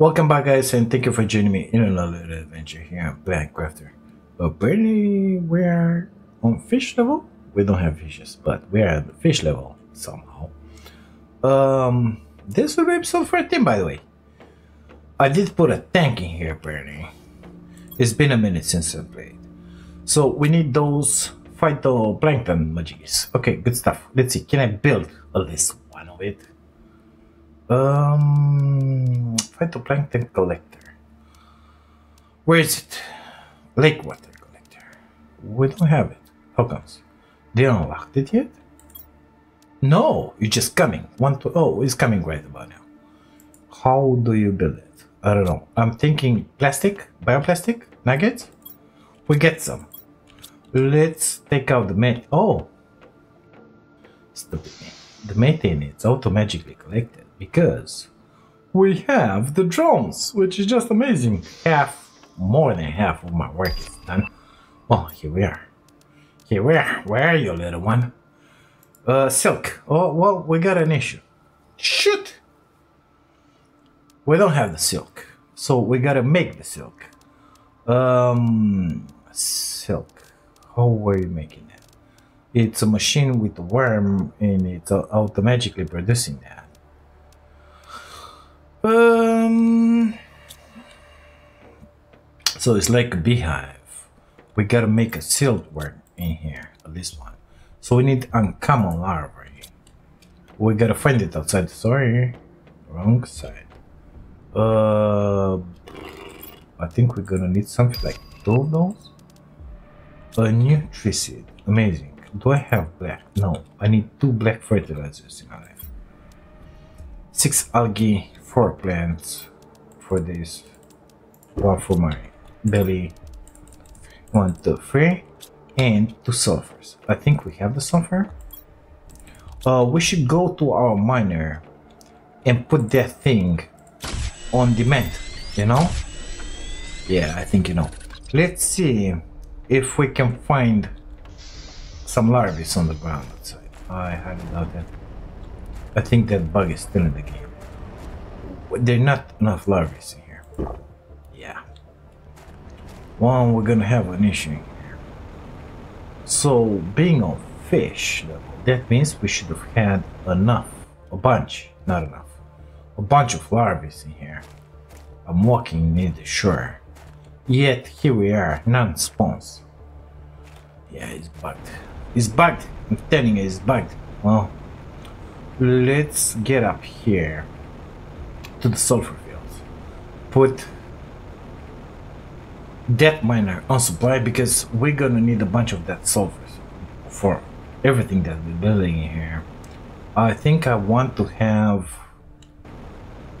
Welcome back guys and thank you for joining me in another adventure here on Planet Crafter. Apparently we are on fish level. We don't have fishes, but we are at the fish level somehow. Um, this will be episode 14 by the way. I did put a tank in here apparently. It's been a minute since I played. So we need those phytoplankton majigis. Okay, good stuff. Let's see, can I build at least one of it? Um, phytoplankton collector. Where is it? Lake water collector. We don't have it. How comes? They unlocked it yet? No, you're just coming. One to oh, it's coming right about now. How do you build it? I don't know. I'm thinking plastic, bioplastic nuggets. We get some. Let's take out the mate. Oh, stupid. The methane is automatically collected because we have the drones, which is just amazing. Half, more than half of my work is done. Oh, here we are. Here we are. Where are you, little one? Uh, silk. Oh, well, we got an issue. Shoot! We don't have the silk, so we gotta make the silk. Um, silk. How were you making it? It's a machine with a worm and it's automatically producing that. Um, so it's like a beehive. We gotta make a silk worm in here, at least one. So we need uncommon larvae. We gotta find it outside. Sorry, wrong side. Uh, I think we're gonna need something like two of those. A nutricid, amazing. Do I have black? No, I need two black fertilizers in my life. Six algae, four plants for this. One for my belly. One, two, three. And two sulfurs. I think we have the sulfur. Uh, we should go to our miner and put that thing on demand, you know? Yeah, I think you know. Let's see if we can find some larvae on the ground outside. I highly doubt that. I think that bug is still in the game. There are not enough larvae in here. Yeah. One, we're gonna have an issue here. So, being on fish level, that means we should have had enough. A bunch, not enough. A bunch of larvae in here. I'm walking near the shore. Yet here we are, non-spawns. Yeah, it's bugged. It's bugged. I'm telling you, it's bugged. Well, let's get up here to the sulfur fields. Put that miner on supply because we're gonna need a bunch of that sulfur for everything that we're building here. I think I want to have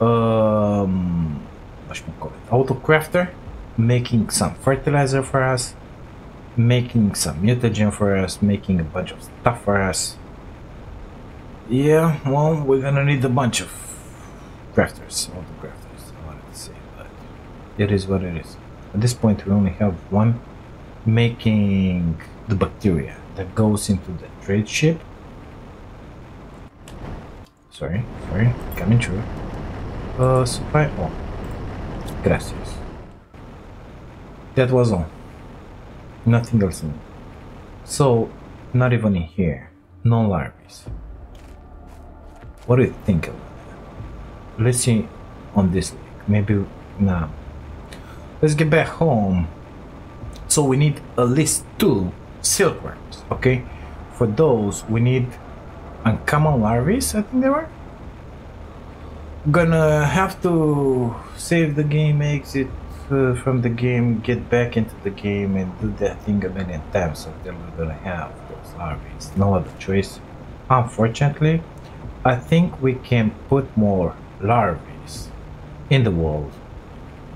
um auto crafter making some fertilizer for us making some mutagen for us making a bunch of stuff for us yeah well we're gonna need a bunch of crafters the grafters, I wanted to say but it is what it is. At this point we only have one making the bacteria that goes into the trade ship. Sorry sorry coming through uh supply oh gracias. That was all. Nothing else. In so not even in here. No larvae. What do you think of that let's see on this maybe now let's get back home. So we need at least two silkworms okay? For those we need uncommon larvae i think they were. Gonna have to save the game exit uh, from the game get back into the game and do that thing a million times so then we're gonna have those larvae. No other choice. Unfortunately i think we can put more larvae in the world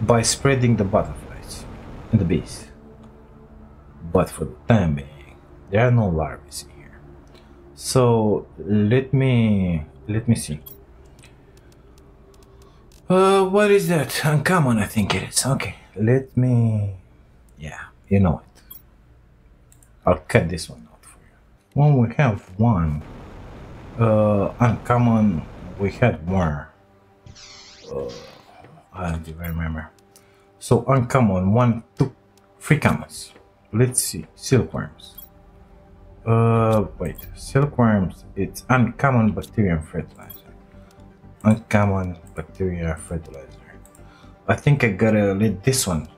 by spreading the butterflies and the bees. But for the time being there are no larvae here. So let me let me see. Uh what is that? Uncommon i think it is. Okay let me yeah you know it. I'll cut this one out for you. When we have one. Uh uncommon we had more uh, I don't even remember. So uncommon, one, two, three commons. Let's see, silkworms. Uh, wait, silkworms, it's uncommon bacteria fertilizer. Uncommon bacteria fertilizer. I think I gotta let this one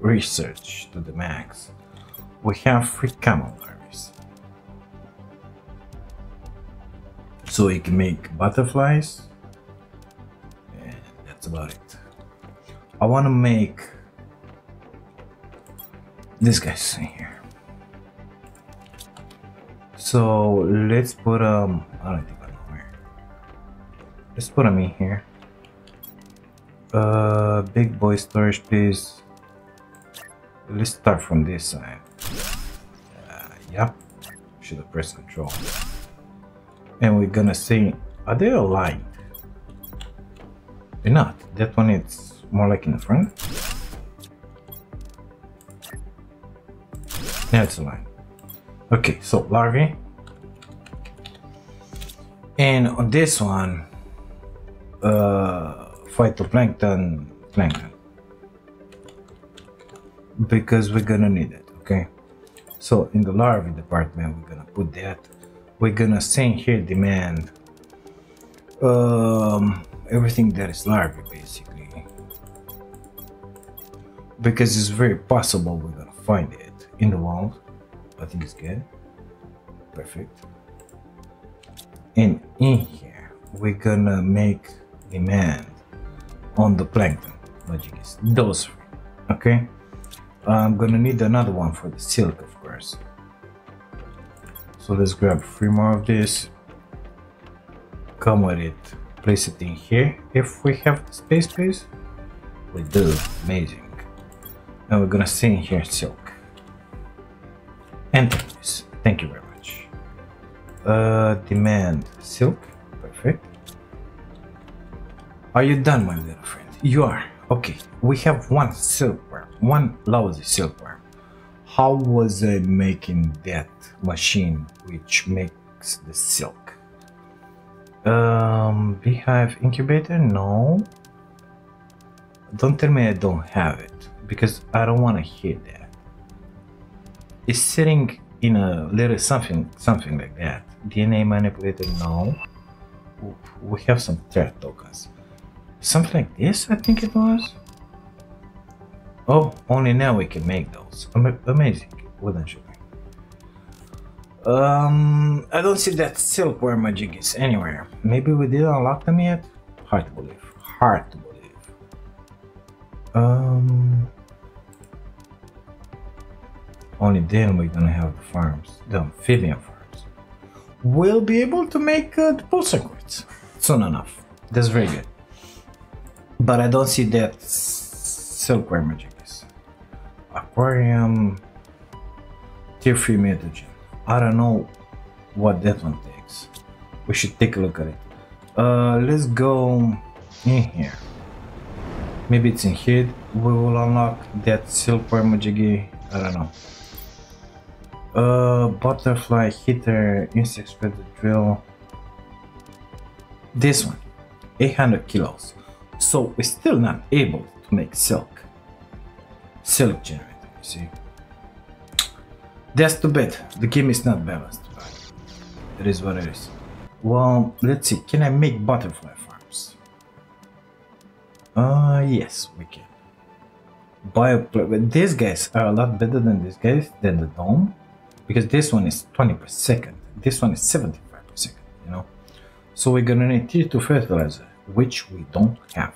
research to the max. We have three common larvae. So we can make butterflies. That's about it. I wanna make this guy's in here. So let's put um I don't think I know where. Let's put him in here. Uh big boy storage please. Let's start from this side. Uh, yeah. Should have pressed control. And we're gonna see are they aligned? They're not. That one it's more like in the front. Now it's aligned. Okay, so larvae. And on this one, uh, phytoplankton, plankton. Because we're gonna need it, okay? So in the larvae department, we're gonna put that. We're gonna send here demand um, everything that is larvae, basically. Because it's very possible we're gonna find it in the world. I think it's good. Perfect. And in here, we're gonna make demand on the plankton. Logic is those three. Okay. I'm gonna need another one for the silk, of course. So let's grab three more of this. Come with it. Place it in here if we have the space, please. We do. Amazing. And we're gonna see in here silk. Enter please. Thank you very much. Uh, demand silk. Perfect. Are you done, my little friend? You are. Okay, we have one silkworm, one lousy silkworm. How was I making that machine which makes the silk? Um, beehive incubator? No. Don't tell me I don't have it because I don't want to hear that. It's sitting in a little something, something like that. DNA manipulator? No. We have some threat tokens. Something like this, I think it was. Oh, only now we can make those. Am amazing, wouldn't you? Um, I don't see that silkworm magic is anywhere. Maybe we didn't unlock them yet? Hard to believe. Hard to believe. Um, only then we're gonna have the farms, the amphibian farms. We'll be able to make uh, the pull soon enough. That's very good. But I don't see that silkworm magic is. Aquarium, tier 3 mutagen. I don't know what that one takes. We should take a look at it. Uh, let's go in here. Maybe it's in here. We will unlock that silkworm majigi. I don't know. Uh, butterfly hitter, insect spreader drill. This one, 800 kilos. So we're still not able to make silk. Silk generator, you see. That's too bad. The game is not balanced. It is what it is. Well, let's see. Can I make butterfly farms? Uh, yes, we can. Bio these guys are a lot better than these guys, than the dome. Because this one is 20 per second. This one is 75 per second, you know? So we're gonna need tier 2 fertilizer, which we don't have.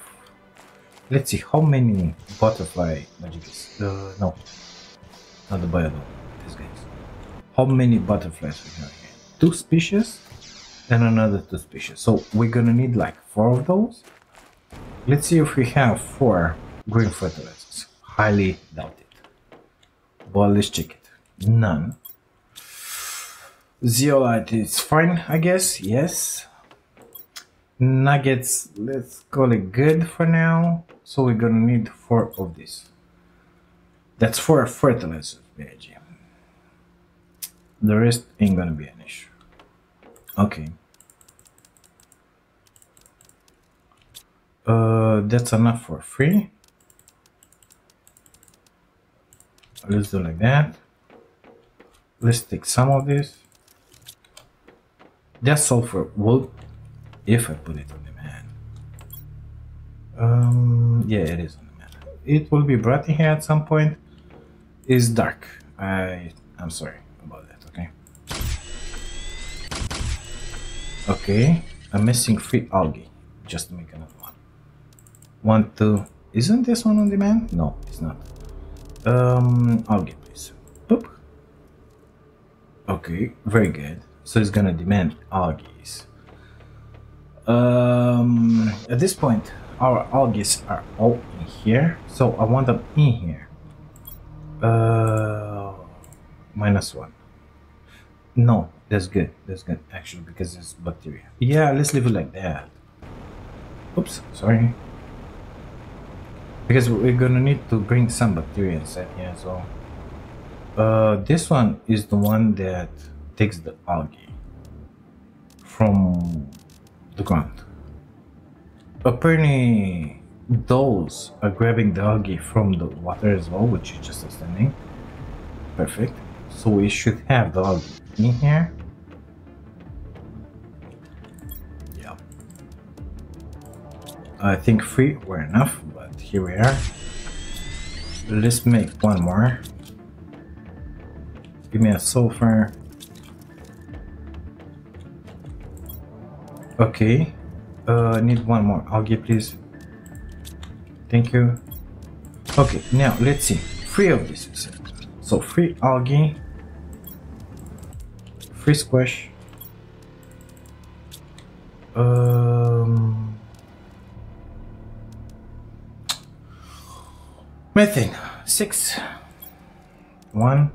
Let's see how many butterfly magic is. Uh, no, not the biodome. How many butterflies we have here? Two species and another two species. So we're gonna need like four of those. Let's see if we have four green fertilizers. Highly doubt it. But let's check it. None. Zeolite is fine, I guess. Yes. Nuggets, let's call it good for now. So we're gonna need four of these. That's four fertilizers, BG. The rest ain't gonna be an issue. Okay. Uh, that's enough for free. Let's do like that. Let's take some of this. That's all for wood. If I put it on demand. Um, yeah, it is on the demand. It will be brought in here at some point. It's dark. I, I'm sorry Okay, I'm missing three algae just to make another one. One, two, isn't this one on demand? No, it's not. Um, algae, please. Boop. Okay, very good. So it's gonna demand algae. Um, at this point, our algae are all in here, so I want them in here. Uh, minus one. No, that's good. That's good actually because it's bacteria. Yeah, let's leave it like that. Oops, sorry. Because we're gonna need to bring some bacteria inside here as well. Uh, this one is the one that takes the algae from the ground. Apparently, those are grabbing the algae from the water as well, which is just outstanding. Perfect. So we should have the algae in here. I think three were enough, but here we are. Let's make one more. Give me a sulfur. Okay. Uh, need one more algae, please. Thank you. Okay, now let's see. Three of these. So three algae, free squash. Um, methane six. One.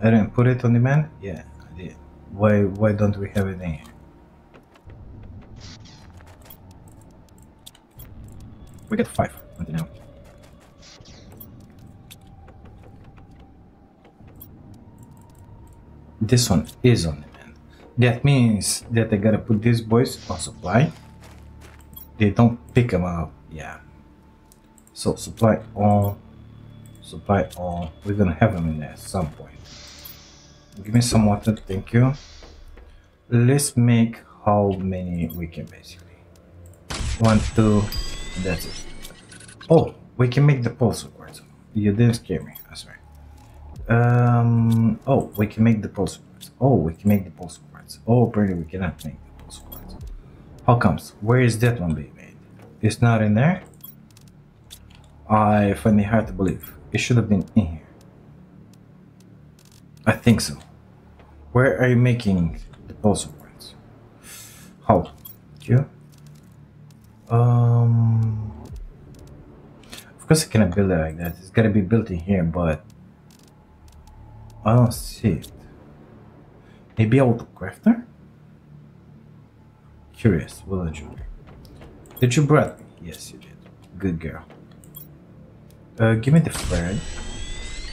I didn't put it on demand. Yeah, I did. Why? Why don't we have it in here? We get five until now. This one is on demand. That means that I gotta put these boys on supply. They don't pick them up. Yeah. So supply all, supply all. We're gonna have them in there at some point. Give me some water, thank you. Let's make how many we can basically. One, two, that's it. Oh, we can make the pulse quartz. You didn't scare me, I swear. Um, oh, we can make the pulse quartz. Oh, we can make the pulse quartz. Oh, pretty, we cannot make the pulse quartz. How comes? Where is that one being made? It's not in there? I find it hard to believe. It should have been in here. I think so. Where are you making the pulse quartz? How? You? Um, of course I cannot build it like that. It's gotta be built in here, but I don't see it. Maybe I auto crafter? Curious, will I jewelry? Did you brought me? Yes, you did. Good girl. Uh, give me the thread.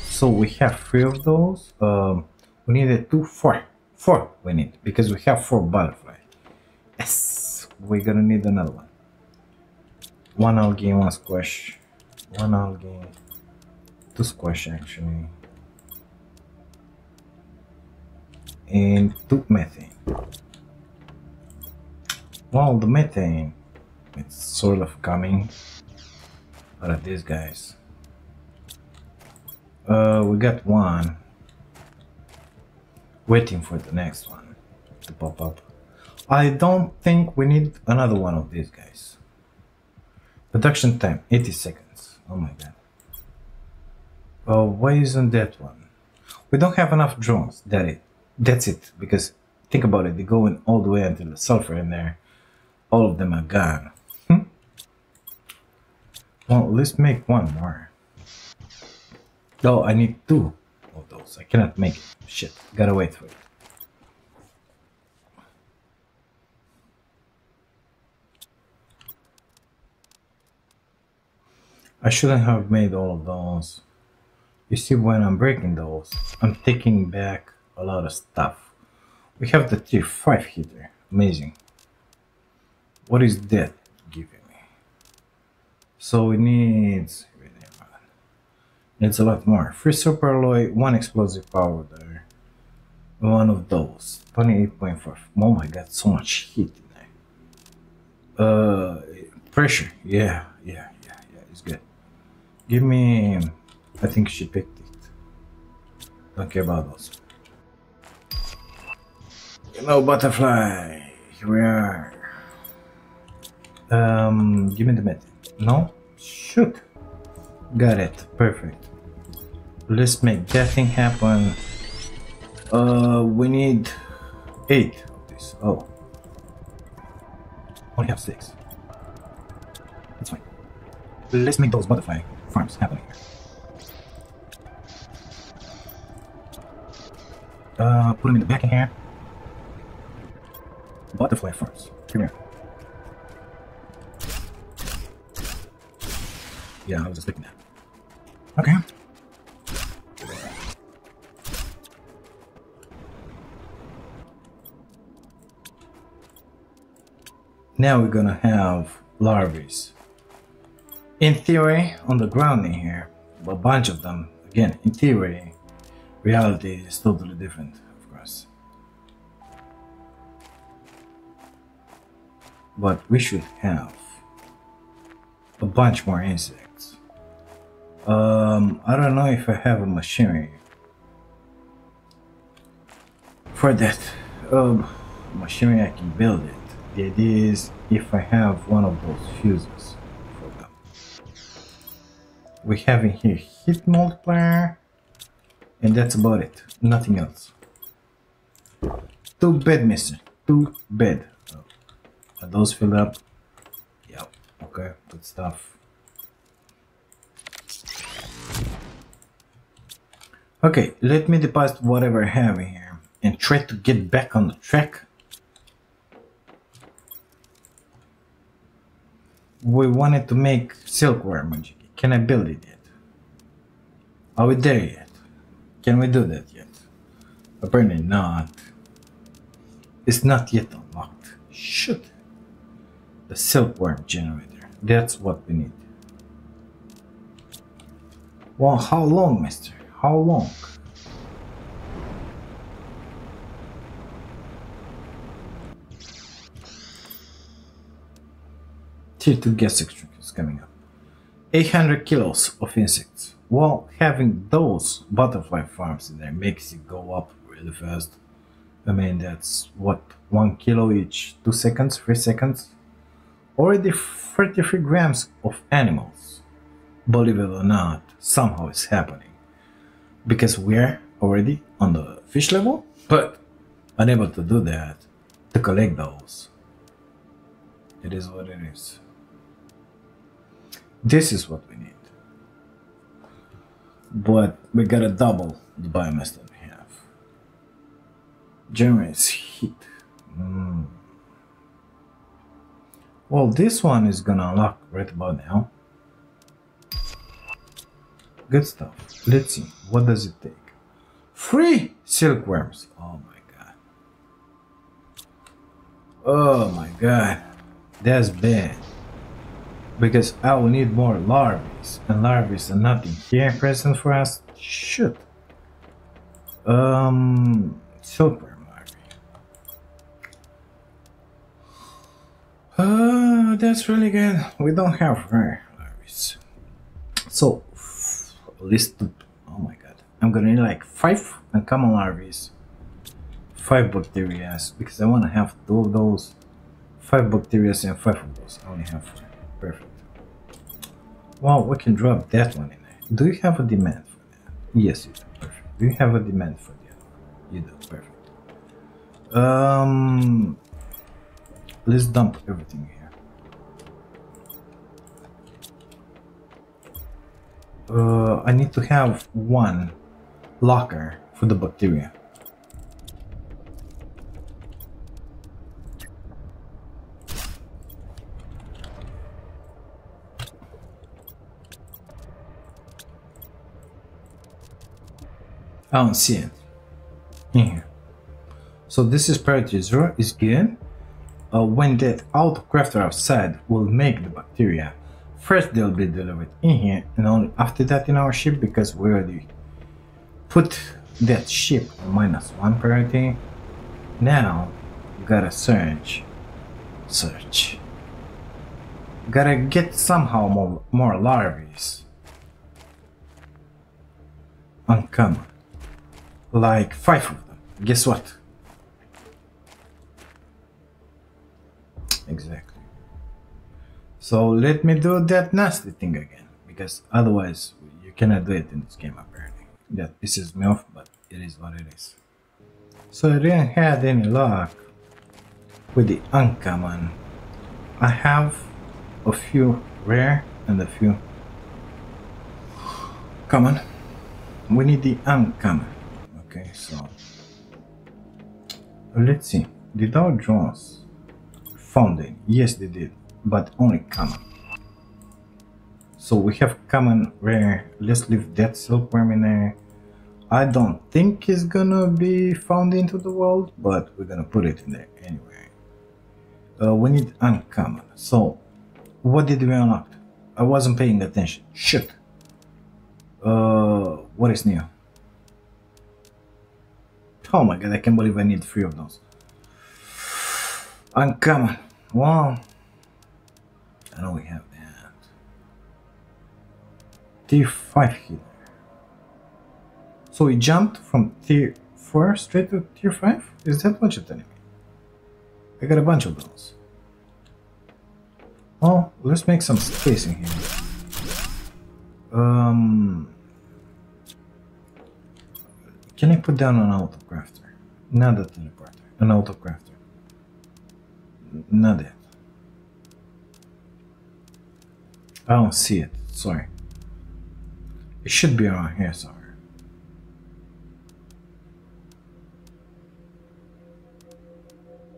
So we have three of those. Um, we needed two, four. Four we need because we have four butterfly. Yes, we're gonna need another one. One algae, one squash. One algae. Two squash actually. And two methane. Well, the methane, it's sort of coming out of these guys. Uh, we got one. Waiting for the next one to pop up. I don't think we need another one of these guys. Production time 80 seconds. Oh my god. Oh, why isn't that one? We don't have enough drones. That it. That's it. Because think about it. They're going all the way until the sulfur in there. All of them are gone. Hmm? Well, let's make one more. Oh, I need two of those. I cannot make it. Shit. Gotta wait for it. I shouldn't have made all of those. You see, when I'm breaking those, I'm taking back a lot of stuff. We have the tier 5 heater. Amazing. What is that giving me? So we need it's a lot more. Free super alloy, one explosive powder, one of those. 28.5. Oh my god, so much heat in there. Uh, pressure. Yeah, yeah, yeah, yeah. It's good. Give me. I think she picked it. Don't care about those. Butterfly. Here we are. Um, give me the med. No? Shoot. Got it. Perfect. Let's make that thing happen. Uh, we need eight of this. Oh. Only have six. That's fine. Let's make those butterfly farms happen here. Uh, put them in the back in here. Butterfly farms. Come here. Yeah, I was expecting that. Okay. Now we're gonna have larvae. In theory, on the ground in here, a bunch of them. Again, in theory, reality is totally different, of course. But we should have a bunch more insects. Um, I don't know if I have a machinery for that. Um, machinery I can build it. The idea is if I have one of those fuses for them. We have in here heat multiplier and that's about it. Nothing else. Too bad, mister. Too bad. Oh. Are those filled up? Yep. Okay, good stuff. Okay, let me deposit whatever I have here and try to get back on the track we wanted to make silkworm magic. Can I build it yet? Are we there yet? Can we do that yet? Apparently not. It's not yet unlocked. Shoot. The silkworm generator. That's what we need. Well, how long, mister? How long? Tier 2 gas extraction is coming up. 800 kilos of insects. Well, having those butterfly farms in there makes it go up really fast. I mean, that's what, 1 kilo each, 2 seconds, 3 seconds? Already 33 grams of animals. Believe it or not, somehow it's happening. Because we're already on the fish level, but unable to do that to collect those. It is what it is. This is what we need. But we gotta double the biomass that we have. Generates heat. Mm. Well, this one is gonna unlock right about now. Good stuff. Let's see. What does it take? Free silkworms. Oh my god. Oh my god. That's bad because I will need more larvae, and larvae are nothing here present for us. Shoot. Um, silkworm larvae. Uh, that's really good. We don't have larvae. So, least, oh my god. I'm gonna need like five uncommon larvae. Five bacteria, because I want to have two of those. Five bacteria and five of those. I only have four. Perfect. Well, we can drop that one in there. Do you have a demand for that? Yes, you do. Perfect. Do you have a demand for that? You do. Perfect. Um, let's dump everything here. Uh, I need to have one locker for the bacteria. I don't see it in here. So this is priority zero is good. Uh, when that auto crafter outside will make the bacteria first they'll be delivered. In here and only after that in our ship because we already put that ship minus one priority. Now gotta search search. Gotta get somehow more more larvae uncommon like five of them. Guess what? Exactly so let me do that nasty thing again because otherwise you cannot do it in this game apparently. That pisses me off but it is what it is. So I didn't have any luck with the uncommon I have a few rare and a few. Common we need the uncommon okay so let's see. Did our drones found it? Yes they did but only common so we have common rare let's leave that silkworm in there i don't think it's gonna be found into the world but we're gonna put it in there anyway uh, we need uncommon so what did we unlock i wasn't paying attention shit uh what is new? Oh my god, I can't believe I need three of those. Uncommon. Wow. I know we have that. Tier 5 heater. So we jumped from tier 4 straight to tier 5? Is that what you're telling? I got a bunch of those. Oh, let's make some space in here. Um, can I put down an autocrafter? Not a teleporter. An autocrafter. Not it. I don't see it. Sorry. It should be around here somewhere.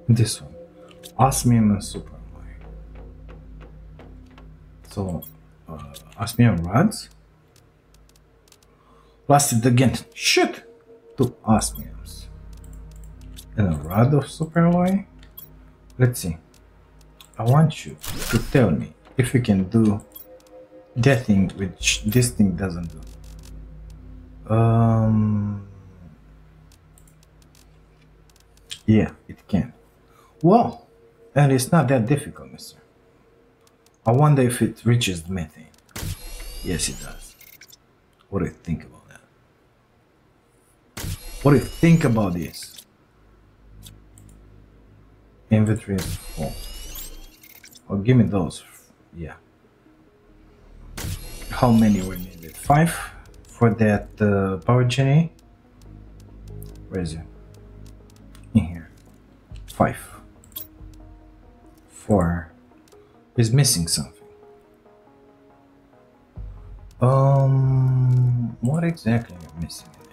This one. Osmium and Superalloy. So, uh, Osmium rods? It again. Shit! two osmiums and a rod of superalloy. Let's see. I want you to tell me if you can do that thing which this thing doesn't do. Um, yeah, it can. Well, and it's not that difficult, mister. I wonder if it reaches the methane. Yes, it does. What do you think about that? what do you think about this? Inventory is full. Oh, give me those. Yeah. How many we needed? Five for that uh, power genie. Where is it? In here. Five. Four. Is missing something. Um, what exactly am missing? In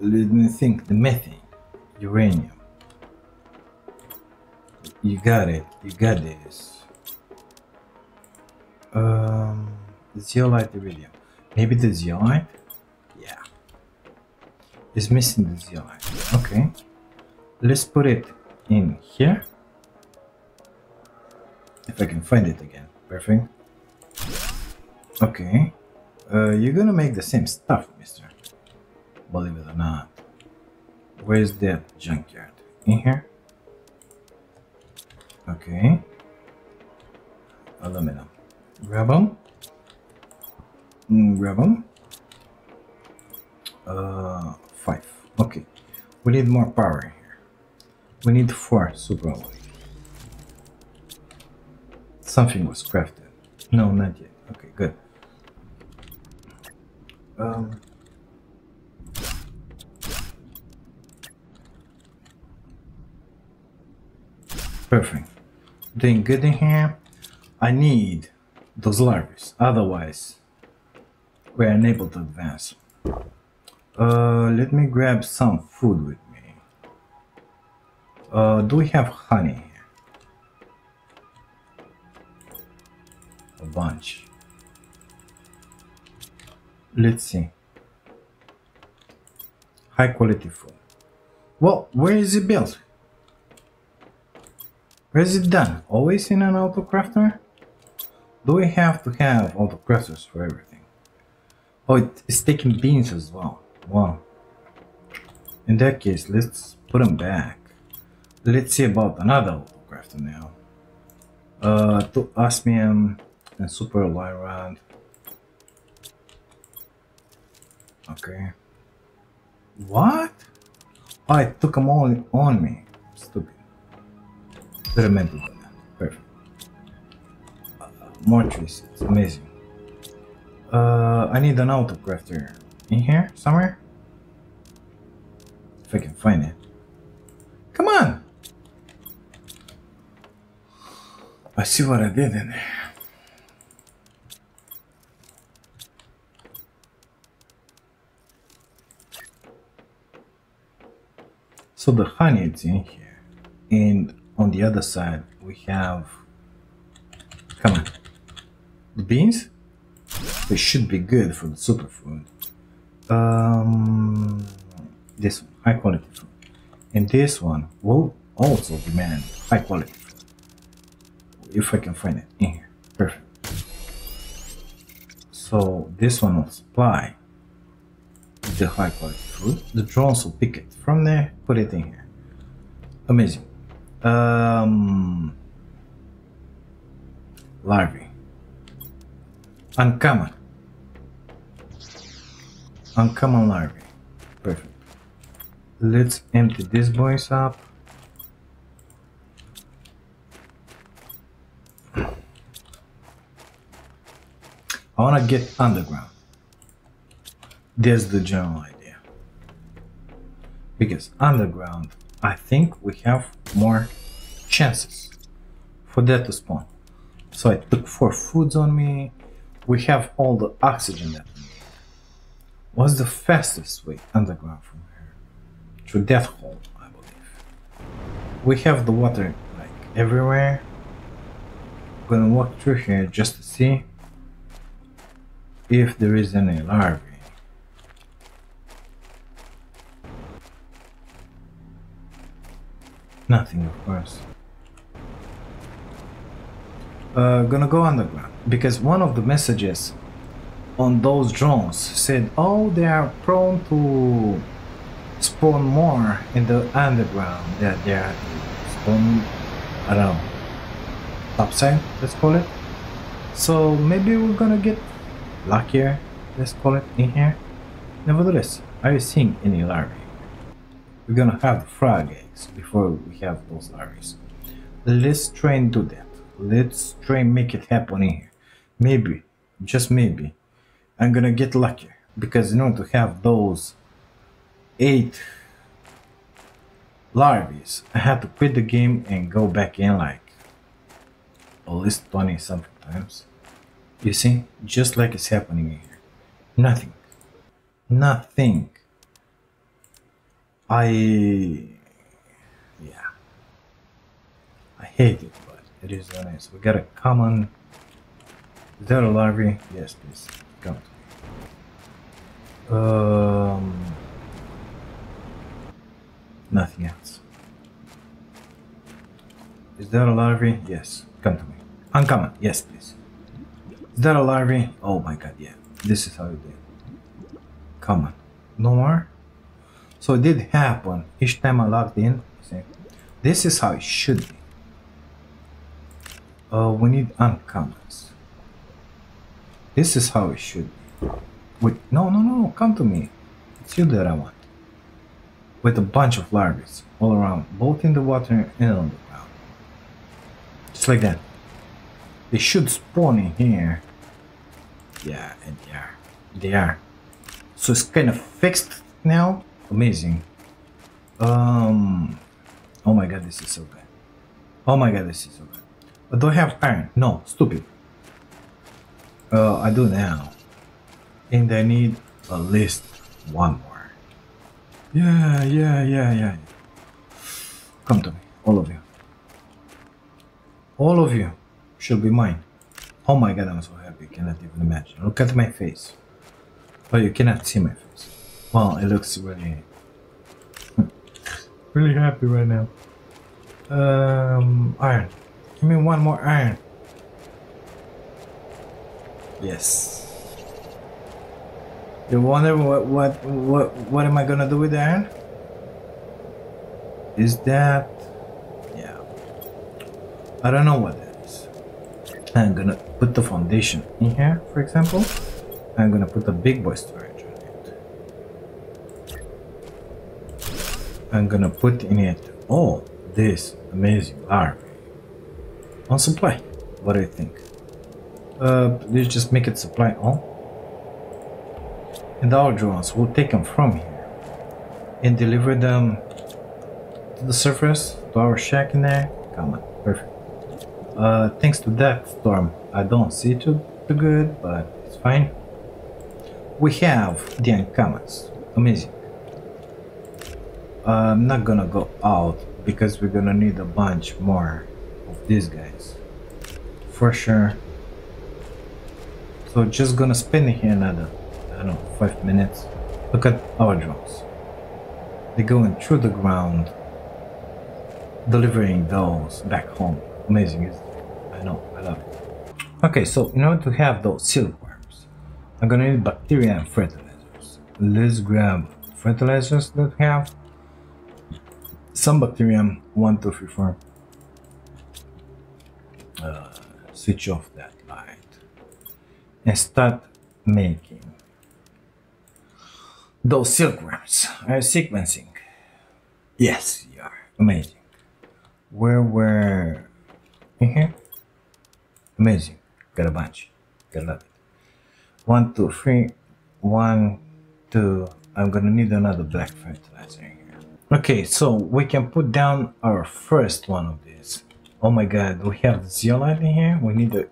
there? Let me think the methane uranium you got it you got this um zeolite iridium maybe the zeolite yeah it's missing the zeolite okay let's put it in here if I can find it again perfect okay uh, you're gonna make the same stuff mister believe it or not. Where's that junkyard? In here? Okay. Aluminum. Grab them. Grab them. Uh, five. Okay. We need more power here. We need four superalloy. Something was crafted. No, not yet. Okay, good. Um, Perfect. Doing good in here. I need those larvae, otherwise we're unable to advance. Uh, let me grab some food with me. Uh, do we have honey? A bunch. Let's see. High quality food. Well, where is it built? Where is it done? Always in an auto crafter? Do we have to have all the crafters for everything? Oh, it's taking beans as well. Wow. In that case, let's put them back. Let's see about another crafter now. Uh, to osmium and superalloy rod. Okay. What? Oh, I took them all on me. Stupid. Didn't more trees. It's amazing. Uh, I need an auto crafter in here somewhere. If I can find it. Come on! I see what I did in there. So the honey is in here. And on the other side we have come on. Beans? They should be good for the superfood. Um this one, high quality food. And this one will also demand high quality food. If I can find it in here. Perfect. So this one will supply the high quality food. The drones will pick it from there, put it in here. Amazing. Um, larvae. Uncommon. Uncommon larvae. Perfect. Let's empty these boys up. I want to get underground. There's the general idea. Because underground, I think we have more chances for that to spawn. So I took four foods on me. We have all the oxygen that we need. What's the fastest way underground from here? Through that hole, I believe. We have the water like everywhere. I'm Gonna walk through here just to see if there is any larvae. Nothing, of course. Uh, gonna go underground because one of the messages on those drones said, "Oh, they are prone to spawn more in the underground. That they are spawn, I don't topside. Let's call it. So maybe we're gonna get luckier. Let's call it in here. Nevertheless, are you seeing any larvae? We're gonna have the frog eggs before we have those larvae. Let's try and do that. Let's try and make it happen in here. Maybe, just maybe, I'm gonna get lucky. because you know, to have those eight larvae, I had to quit the game and go back in like at least 20 something times. You see, just like it's happening here. Nothing. Nothing. I yeah. I hate it, but it is what it is. We got a common is that a larvae? Yes, please. Come. Um nothing else. Is that a larvae? Yes. Come to me. Uncommon, yes please. Is that a larvae? Oh my god, yeah. This is how you do it. Come on. No more? So it did happen each time I logged in. See? This is how it should be. Uh, we need uncommons. This is how it should be. Wait, no, no, no, come to me. It's you that I want. With a bunch of larvae all around, both in the water and on the ground. Just like that. They should spawn in here. Yeah, and they are. They are. So it's kind of fixed now. Amazing. Um. Oh my god, this is so good. Oh my god, this is so do I have iron? No, stupid. Uh, I do now. And I need at least one more. Yeah, yeah, yeah, yeah. Come to me, all of you. All of you shall be mine. Oh my god, I'm so happy. You cannot even imagine. Look at my face. Oh, you cannot see my face. Well, it looks really, really happy right now. Um, iron. Give me one more iron. Yes. You wonder what what what what am I gonna do with that? Is that yeah. I don't know what that is. I'm gonna put the foundation in here, for example. I'm gonna put a big boy storage on it. I'm gonna put in it all this amazing larvae on supply. What do you think? Uh, let's just make it supply all. And our drones will take them from here and deliver them to the surface, to our shack in there. Come on, perfect. Uh, thanks to that storm, I don't see too, too good, but it's fine. We have the uncommons. Amazing. Uh, I'm not gonna go out because we're gonna need a bunch more of these guys. For sure. So just gonna spend here another, I don't know, five minutes. Look at our drones. They're going through the ground, delivering those back home. Amazing, isn't it? I know, I love it. Okay, so in order to have those silkworms, I'm gonna need bacteria and fertilizers. Let's grab fertilizers that have. Some bacterium, one, two, three, four. Uh, switch off that start making those silkworms. You uh, sequencing? Yes, you are. Amazing. Where were in here? Amazing. Got a bunch. Got love it. One, two, three. One, two. I'm gonna need another black fertilizer here. Okay, so we can put down our first one of these. Oh my god, we have the zeolite in here. We need the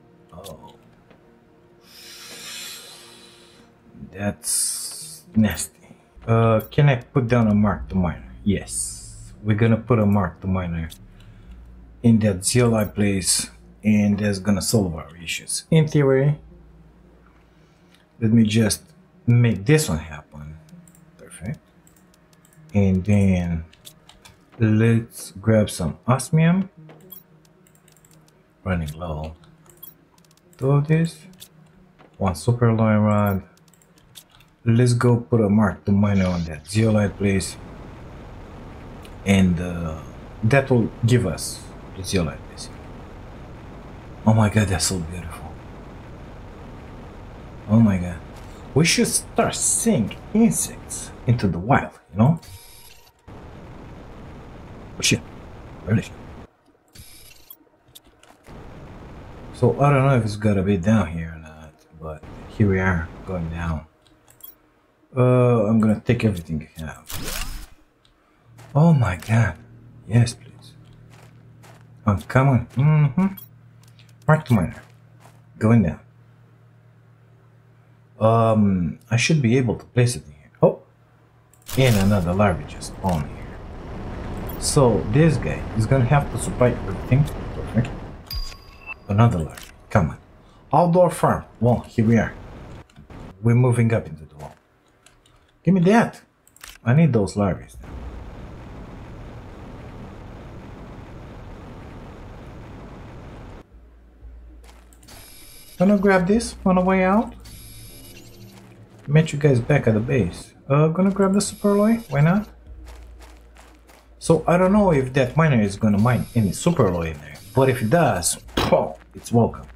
That's nasty. Uh, can I put down a mark to miner? Yes. We're gonna put a mark to miner in that zeolite place and that's gonna solve our issues. In theory, let me just make this one happen. Perfect. And then let's grab some osmium. Running low. Do this. One super alloy rod let's go put a mark to miner on that. Zeolite place and uh, that will give us the zeolite oh my god that's so beautiful. Oh my god. We should start seeing insects into the wild you know? Oh shit. Really? So I don't know if it's gotta be down here or not but here we are going down uh, I'm gonna take everything I have. Oh my god. Yes, please. Oh, come on. Mm-hmm. Mark miner. Going down. Um, I should be able to place it in here. Oh! And another larvae just on here. So, this guy is gonna have to supply everything. Perfect. Another larvae. Come on. Outdoor farm. Well, here we are. We're moving up into. Give me that. I need those larvae. Gonna grab this on the way out. Met you guys back at the base. Uh, gonna grab the super alloy. Why not? So I don't know if that miner is gonna mine any super alloy in there, but if it does, it's welcome.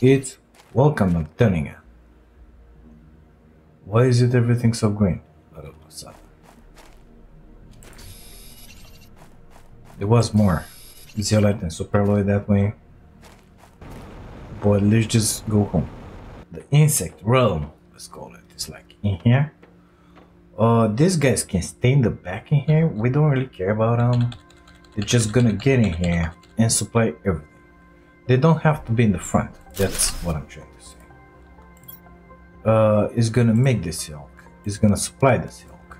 It's welcome, I'm telling you. Why is it everything so green? I don't know what's up. There was more. Zeolite and that way. But let's just go home. The insect realm, let's call it. It's like in here. Uh, these guys can stay in the back in here. We don't really care about them. They're just gonna get in here and supply everything. They don't have to be in the front. That's what I'm trying uh, is gonna make the silk, is gonna supply the silk.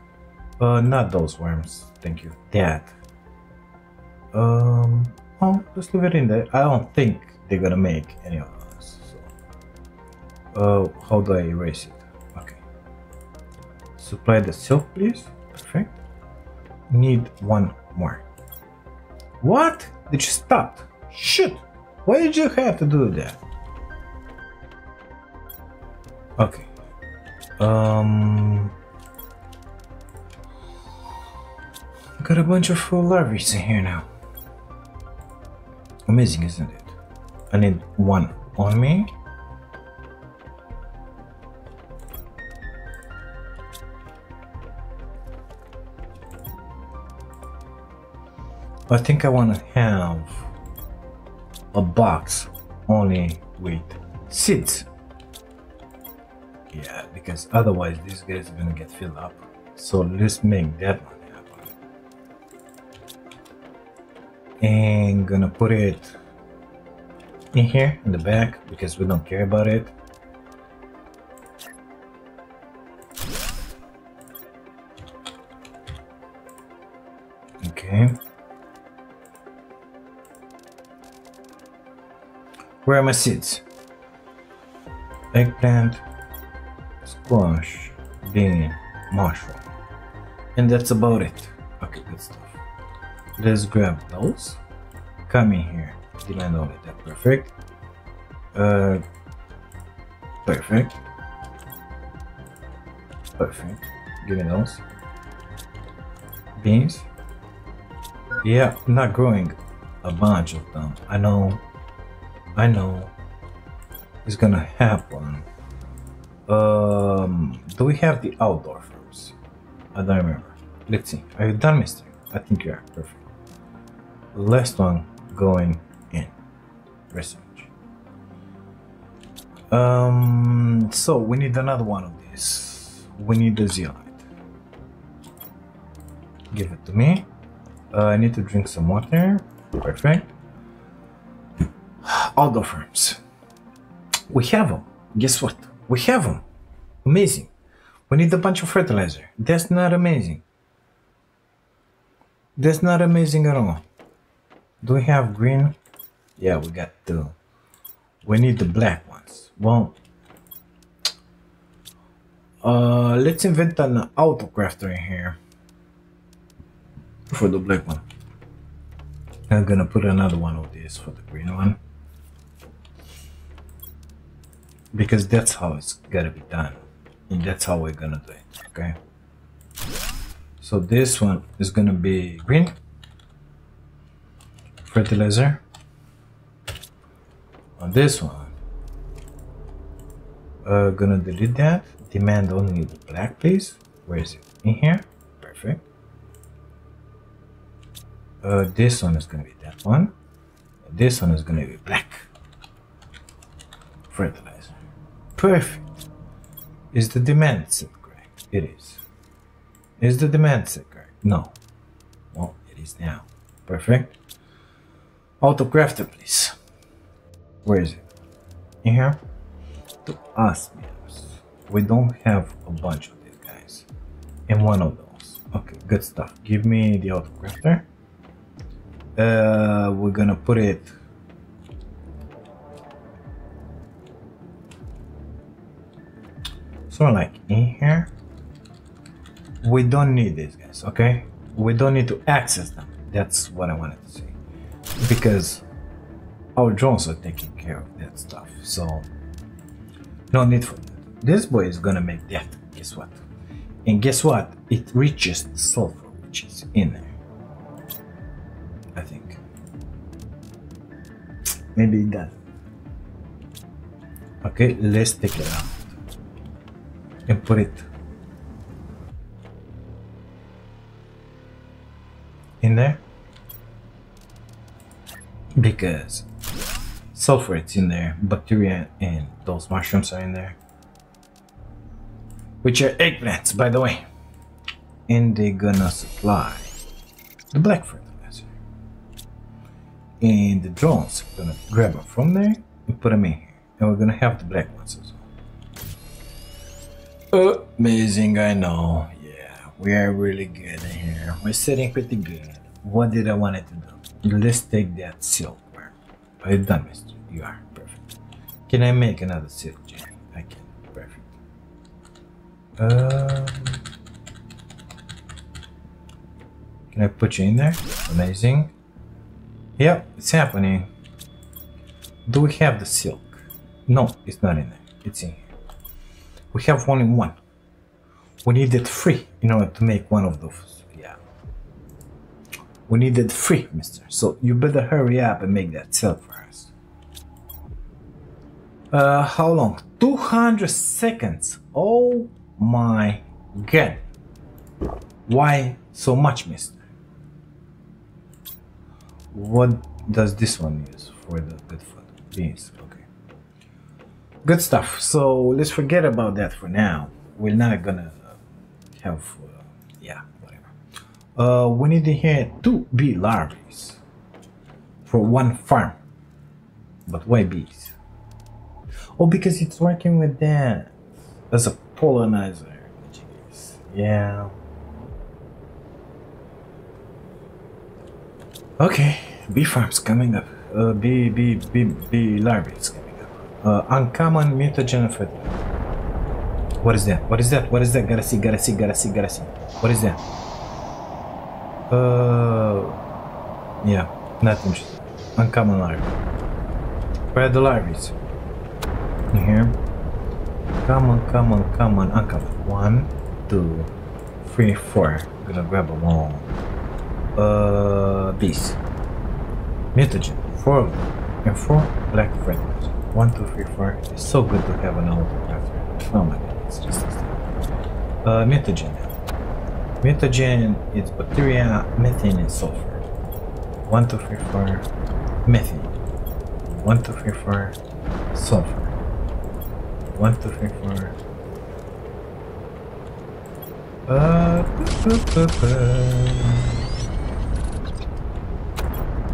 Uh, not those worms, thank you. That. Um, oh, just leave it in there. I don't think they're gonna make any of us. So. Uh, how do I erase it? Okay. Supply the silk, please. Perfect. Need one more. What? Did you stop? Shoot! Why did you have to do that? Okay. Um. Got a bunch of full larvae in here now. Amazing, isn't it? I need one on me. I think I want to have a box only with seeds. Yeah, because otherwise these guys are gonna get filled up. So let's make that one happen. And gonna put it in here in the back because we don't care about it. Okay. Where are my seeds? Eggplant, squash, bean, mushroom. And that's about it. Okay, good stuff. Let's grab those. Come in here. Demand all of that. Perfect. Uh, perfect. Perfect. Give me those. Beans. Yeah, I'm not growing a bunch of them. I know I know it's gonna happen. Um, do we have the outdoor farms? I don't remember. Let's see. Are you done, mister? I think you are. Perfect. Last one going in. Research. Um, so we need another one of these. We need the zeolite. Give it to me. Uh, I need to drink some water. Perfect outdoor farms. We have them. Guess what? We have them. Amazing. We need a bunch of fertilizer. That's not amazing. That's not amazing at all. Do we have green? Yeah, we got two. We need the black ones. Well, uh, let's invent an auto crafter in here for the black one. I'm gonna put another one of these for the green one because that's how it's gotta be done. And that's how we're gonna do it okay? So this one is gonna be green. Fertilizer. On this one uh gonna delete that. Demand only the black please where is it? In here? Perfect. Uh this one is gonna be that one. This one is gonna be black. Fertilizer Perfect. Is the demand set correct? It is. Is the demand set correct? No. Well, it is now. Perfect. Auto crafter, please. Where is it? In here? To us. We don't have a bunch of these guys. And one of those. Okay, good stuff. Give me the auto crafter. Uh, we're gonna put it so like in here. We don't need these guys okay? We don't need to access them. That's what i wanted to say. Because our drones are taking care of that stuff so no need for that. This boy is gonna make that guess what? And guess what? It reaches the sulfur which is in there. I think. Maybe it does. Okay let's take it out and put it in there? Because sulfate's in there, bacteria and those mushrooms are in there, which are eggplants, by the way, and they're gonna supply the black fertilizer. And the drones are gonna grab them from there and put them in here, and we're gonna have the black ones. Amazing, I know. Yeah, we are really good here. We're sitting pretty good. What did I want it to do? Let's take that silkworm. Are you done, mister? You are. Perfect. Can I make another silk gem? I can. Perfect. Um, can I put you in there? Amazing. Yep, it's happening. Do we have the silk? No, it's not in there. It's in here. We have only one. We needed three in order to make one of those. Yeah. We needed three, mister. So you better hurry up and make that cell for us. Uh, how long? 200 seconds. Oh my god. Why so much, mister? What does this one use for the good food? Beans. Good stuff. So let's forget about that for now. We're not gonna have, uh, yeah, whatever. Uh, we need to here two bee larvae for one farm. But why bees? Oh, because it's working with that as a pollinizer. Yeah. Okay, bee farms coming up. Uh, bee, bee, bee, bee larvae. Uh, uncommon mutagen effect. What is that? What is that? What is that? Gotta see, gotta see, gotta see, gotta see. What is that? Uh, yeah, not interested. Uncommon larvae. Where are the larvae? In here. Come on, come on, come on, uncommon. One, two, three, four. I'm Gonna grab them all. Uh, bees. Mutagen. Four of them. And four black fragments. One, two, three, four. It's so good to have an old after. Oh my god, it's just uh, mutagen. Mutagen is bacteria, methane, and sulfur. One, two, three, four. Methane. One, two, three, four. Sulfur. One, two, three, four. Uh,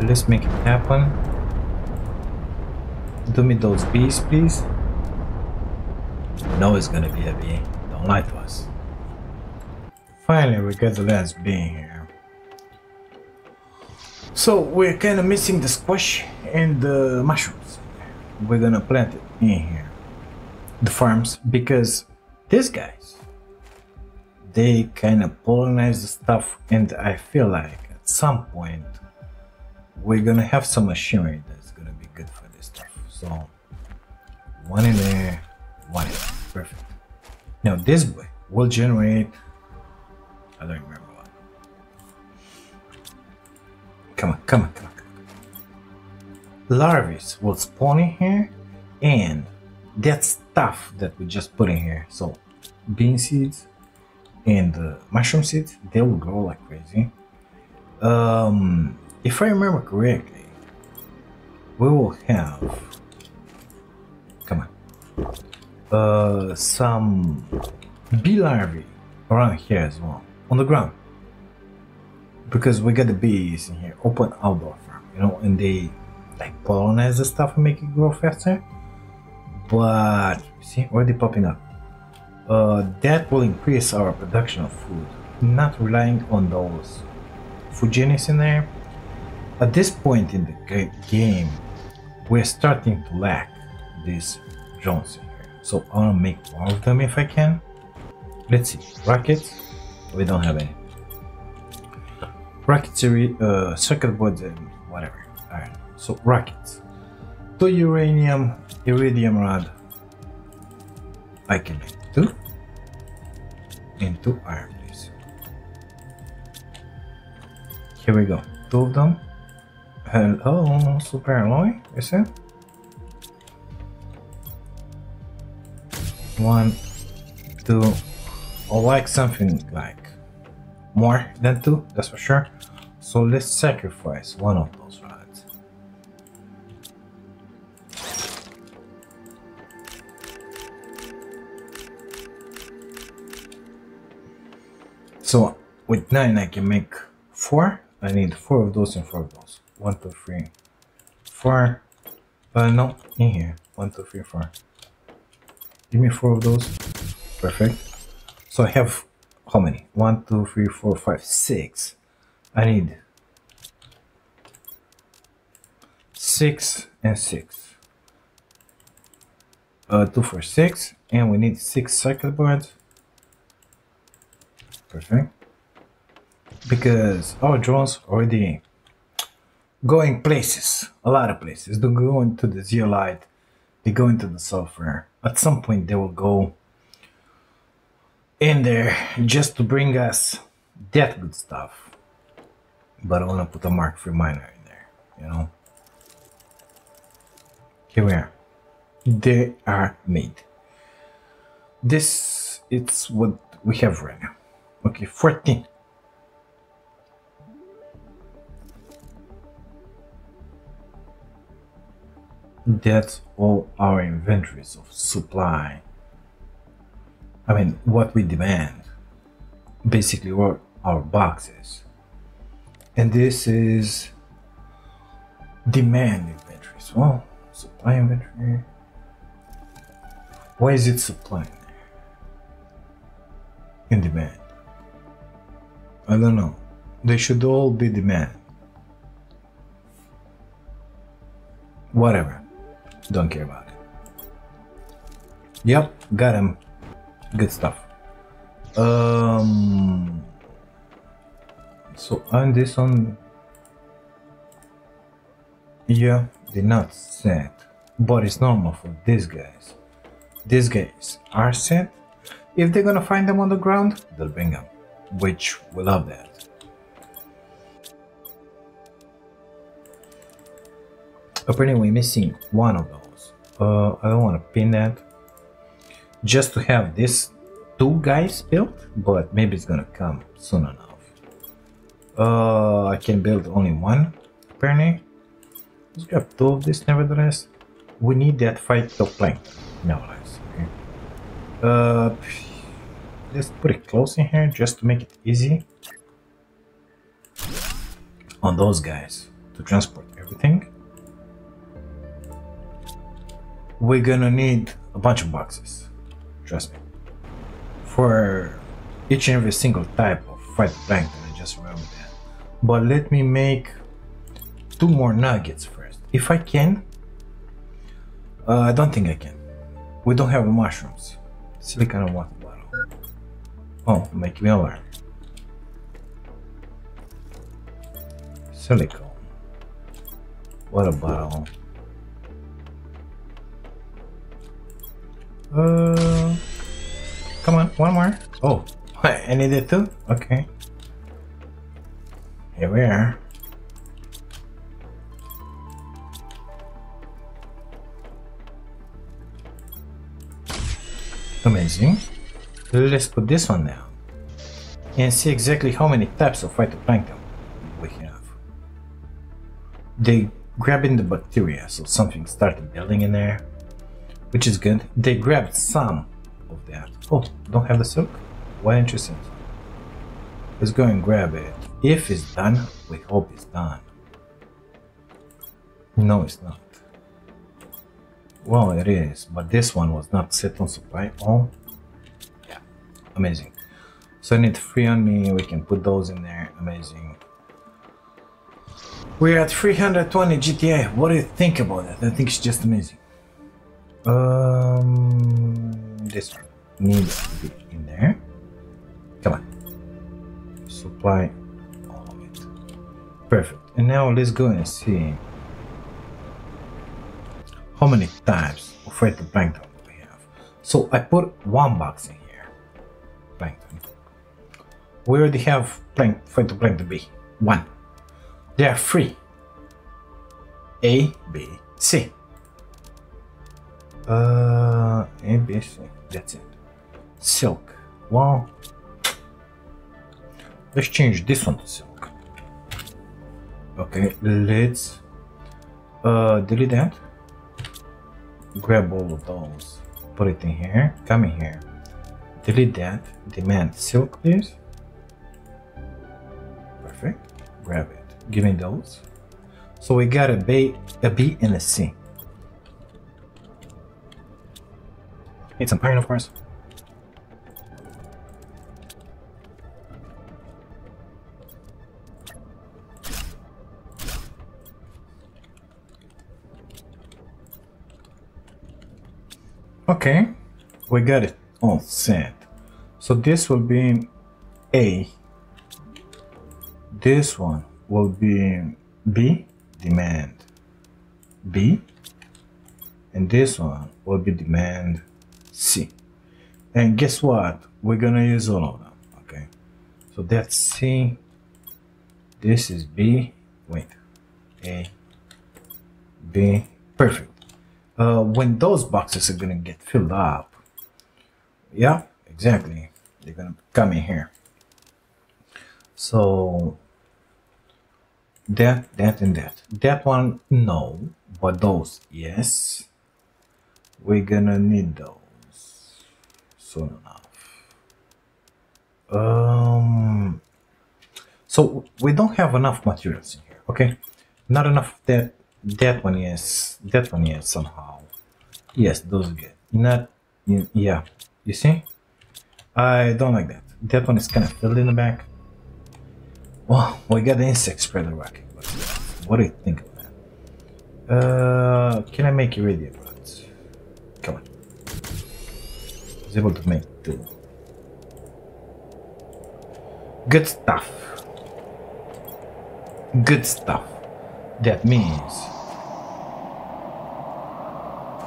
Let's make it happen. Do me those bees, please. I know it's gonna be a bee. Don't lie to us. Finally, we got the last bee here. So we're kind of missing the squash and the mushrooms. We're gonna plant it in here, the farms, because these guys, they kind of pollinize the stuff, and I feel like at some point we're gonna have some machinery that's gonna be good for. So one in there, one in there. Perfect. Now this way will generate I don't remember what. Come on, come on, come on. Larvae will spawn in here and that stuff that we just put in here. So bean seeds and mushroom seeds, they will grow like crazy. Um, if I remember correctly, we will have uh, some bee larvae around here as well on the ground. Because we got the bees in here open outdoor farm you know and they like pollinize the stuff and make it grow faster. But see already popping up. Uh, that will increase our production of food not relying on those food genies in there. At this point in the game we're starting to lack these drones in here so i want to make more of them if i can. Let's see. Rockets? We don't have any. Rocketry uh, circuit boards and whatever. All right so rockets. Two uranium iridium rod. I can make two. And two iron please here we go. Two of them. Hello super alloy is it one two or like something like more than two, that's for sure. So let's sacrifice one of those rods. So with nine I can make four. I need four of those and four of those. One, two, three, four. Uh, no, in here. One, two, three, four. Give me four of those. Perfect. So I have how many? One, two, three, four, five, six. I need six and six. Uh, two for six, and we need six circuit boards. Perfect. Because our drones already going places, a lot of places. They go into the zeolite, they go into the sulfur. At some point, they will go in there just to bring us that good stuff. But I want to put a Mark for miner in there, you know. Here we are. They are made. This it's what we have right now. Okay, 14. That's all our inventories of supply. I mean, what we demand. Basically, what our boxes. And this is demand inventories. Well, supply inventory. Why is it supply in demand? I don't know. They should all be demand. Whatever. Don't care about it. Yep, got him. Good stuff. Um. So on this one, yeah, they're not set, but it's normal for these guys. These guys are set. If they're gonna find them on the ground, they'll bring them, which we love that. Apparently, we're missing one of those. Uh, I don't want to pin that. Just to have this two guys built, but maybe it's gonna come soon enough. Uh, I can build only one, apparently. Let's grab two of this nevertheless. We need that phytoplankton, nevertheless. Okay. Uh, let's put it close in here just to make it easy on those guys to transport everything we're gonna need a bunch of boxes. Trust me. For each and every single type of phytoplankton, I just remember that. But let me make two more nuggets first. If I can. Uh, I don't think I can. We don't have mushrooms. Silicon water bottle. Oh, make me alert. Silicone. Water bottle. Uh, come on, one more. Oh, I needed two. Okay. Here we are. Amazing. Let's put this one down and see exactly how many types of phytoplankton we have. They grabbing the bacteria, so something started building in there which is good. They grabbed some of that. Oh, don't have the silk? Why interesting. Let's go and grab it. If it's done, we hope it's done. No, it's not. Well, it is, but this one was not set on supply. Oh, yeah, amazing. So I need three on me. We can put those in there. Amazing. We're at 320 GTA. What do you think about that? I think it's just amazing. Um, this one needs to be in there. Come on. Supply all of it. Perfect. And now let's go and see how many types of phytoplankton we have. So I put one box in here. Plankton. We already have plank phytoplankton B. One. There are three. A, B, C. Uh, ABC. That's it. Silk. Well, let's change this one to silk. Okay, let's uh, delete that. Grab all of those. Put it in here. Come in here. Delete that. Demand silk, please. Perfect. Grab it. Give me those. So we got a B, a B and a C. Need some iron, of course. Okay, we got it all set. So this will be A. This one will be B, demand B. And this one will be demand C. And guess what? We're gonna use all of them. Okay. So that's C. This is B. Wait. A. B. Perfect. Uh, when those boxes are gonna get filled up, yeah, exactly. They're gonna come in here. So that, that, and that. That one, no, but those, yes. We're gonna need those soon enough. Um, so we don't have enough materials in here, okay? Not enough that that one yes, that one yes somehow. Yes, those good. Not yeah. You see? I don't like that. That one is kind of filled in the back. Well, we got the insect spreader rocket. What do you think of that? Uh, can I make iridium rods? Come on. I able to make. Good stuff. Good stuff. That means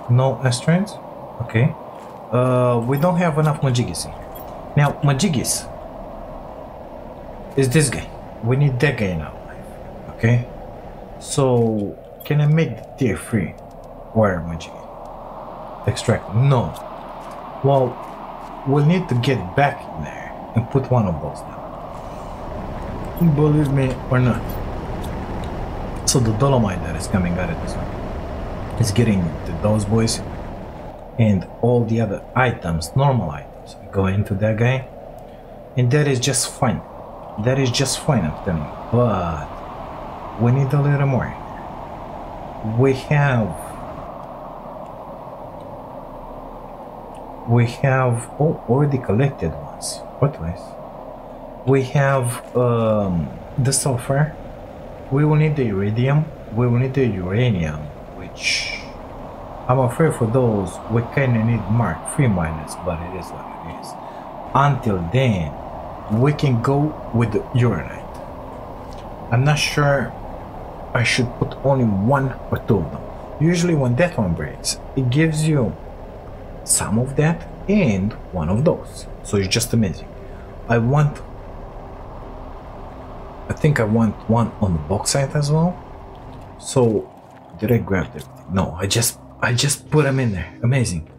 no asteroids. Okay. Uh, we don't have enough Majigis. Now, Majigis is this guy. We need that guy now. Okay. So, can I make the tier 3 wire Majigi? Extract? No. Well, we'll need to get back in there and put one of those down. Believe me or not. So the dolomite that is coming out of this one is getting to those boys and all the other items, normal items, go into that guy. And that is just fine. That is just fine, I'm telling you. But we need a little more. We have we have oh, already collected ones. What was? We have um, the sulfur. We will need the iridium. We will need the uranium, which I'm afraid for those we kinda need Mark 3 minus, but it is what it is. Until then, we can go with the uranite. I'm not sure I should put only one or two of them. Usually when that one breaks, it gives you some of that and one of those. So it's just amazing. I want I think I want one on the box side as well. So did I grab everything? No, I just I just put them in there. Amazing.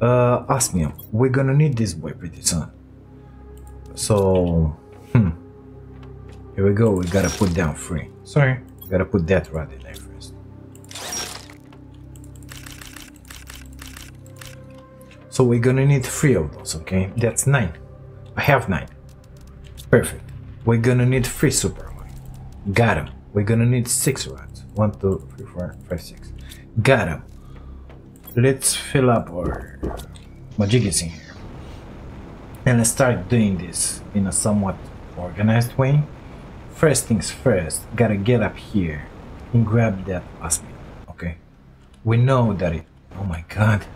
Uh osmium. We're gonna need this boy pretty soon. So hmm. Here we go. We gotta put down three. Sorry. we Gotta put that rod in there So we're gonna need three of those, okay? That's nine. I have nine. Perfect. We're gonna need three super Got him. We're gonna need six rods. One, two, three, four, five, six. Got him. Let's fill up our majigis in here. And let's start doing this in a somewhat organized way. First things first, gotta get up here and grab that osmium, okay? We know that it, oh my god.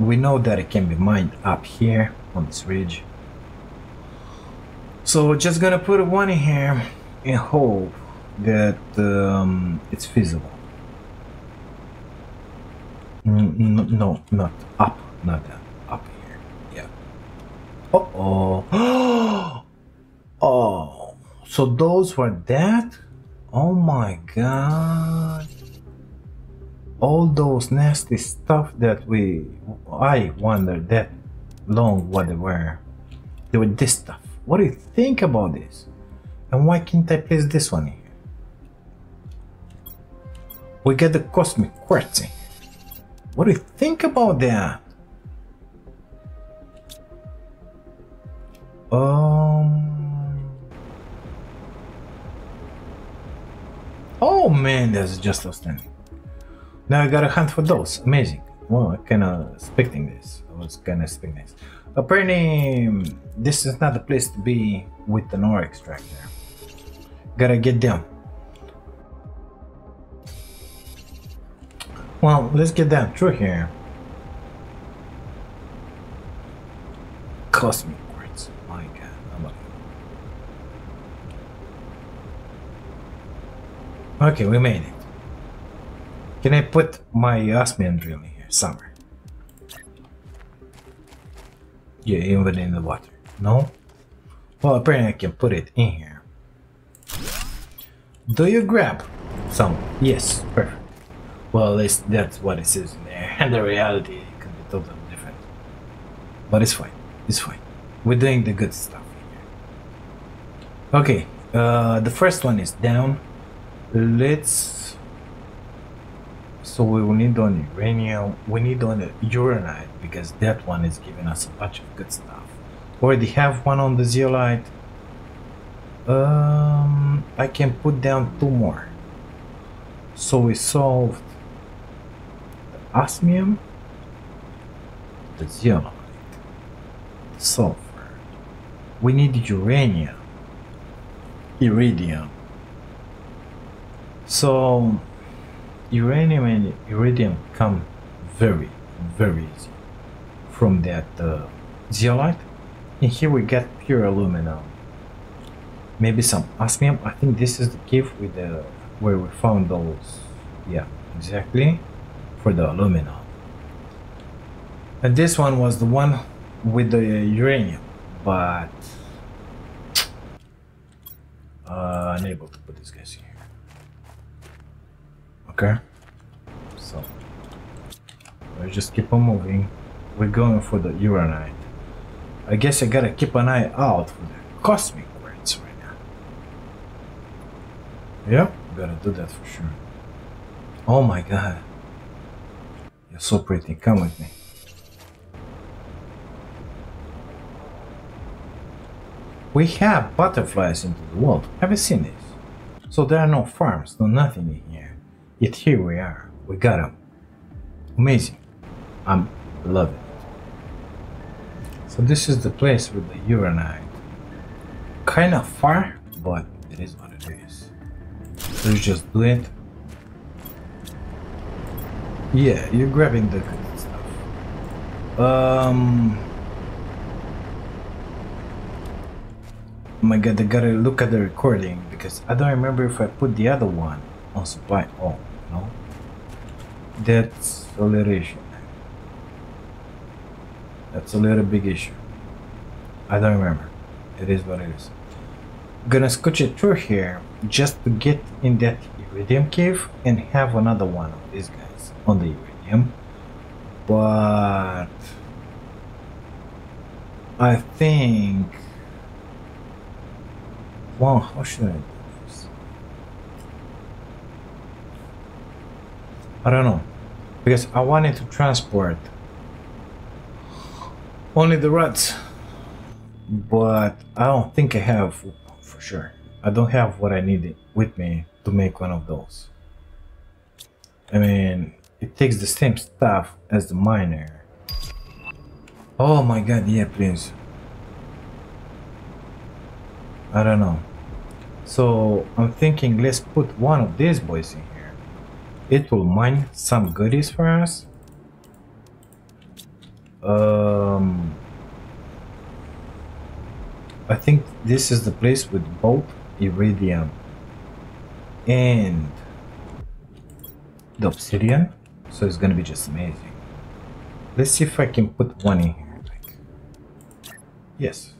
We know that it can be mined up here on this ridge. So just gonna put one in here and hope that um, it's feasible. Mm, no, not up, not. Up here. Yeah. Uh oh. oh. So those were that? Oh my god. All those nasty stuff that we. I wonder that long what they were. They were this stuff. What do you think about this? And why can't I place this one here? We get the cosmic quartz. What do you think about that? Um. Oh man, that's just outstanding. Now I gotta hunt for those. Amazing. Well, I kinda expecting this. I was kinda expecting this. Apparently, this is not the place to be with the ore extractor. Gotta get them. Well, let's get that through here. Cosmic quartz. My god. Okay, we made it. Can I put my osmium drill in here somewhere? Yeah, even in the water. No? Well, apparently I can put it in here. Do you grab some? Yes, perfect. Well, at least that's what it says in there. And the reality can be totally different. But it's fine. It's fine. We're doing the good stuff here. Okay, uh, the first one is down. Let's... So we will need on uranium. We need on uranite because that one is giving us a bunch of good stuff. Already have one on the zeolite. Um, I can put down two more. So we solved the osmium, the zeolite, the sulfur. We need uranium, iridium. So uranium and iridium come very, very easy from that uh, zeolite. And here we get pure aluminum. Maybe some osmium. I think this is the cave with the where we found those. Yeah, exactly. For the aluminum. And this one was the one with the uranium, but uh, unable to put these guys here. Okay. So let's just keep on moving. We're going for the uranite. I guess I gotta keep an eye out for the cosmic quartz right now. Yep, gotta do that for sure. Oh my god. You're so pretty. Come with me. We have butterflies into the world. Have you seen this? So there are no farms, no nothing in here. Yet here we are. We got them. Amazing. I'm loving it. So this is the place with the uranite. Kind of far, but it is what it is. Let's just do it. Yeah, you're grabbing the good stuff. Um. Oh my god, I gotta look at the recording because I don't remember if I put the other one on supply. Oh, no. That's a little issue. That's a little big issue. I don't remember. It is what it is. Gonna scooch it through here just to get in that iridium cave and have another one of these guys on the iridium. But I think Wow, how should I do this? I don't know. Because I wanted to transport only the ruts. But I don't think I have for sure. I don't have what I need with me to make one of those. I mean, it takes the same stuff as the miner. Oh my god, yeah, please. I don't know. So I'm thinking let's put one of these boys in. It will mine some goodies for us. Um, I think this is the place with both iridium and the obsidian. So it's gonna be just amazing. Let's see if I can put one in here. Like, yes.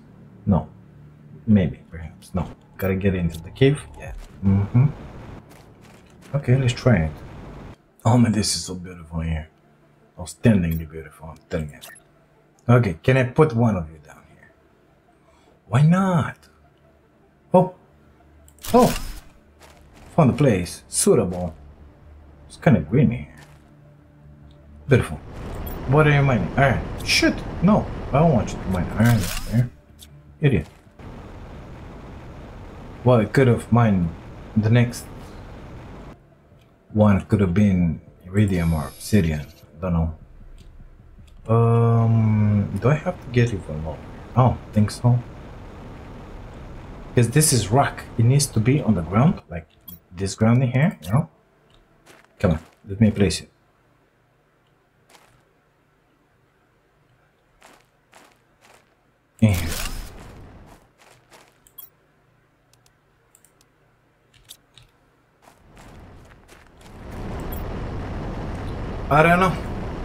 No. Maybe, perhaps. No. Gotta get into the cave. Yeah. Mm-hmm. Okay, let's try it. Oh man, this is so beautiful here. Oh, Outstandingly beautiful, I'm telling you. Okay, can I put one of you down here? Why not? Oh. Oh. Found a place. Suitable. It's kind of green here. Beautiful. What are you mining? Iron. Shit! No, I don't want you to mine iron there. Idiot. Well, it could have mined the next one could have been iridium or obsidian. Don't know. Um, do I have to get even lower? Oh, think so. Because this is rock. It needs to be on the ground, like this ground in here, you know? Come on, let me place it. In here. I don't know.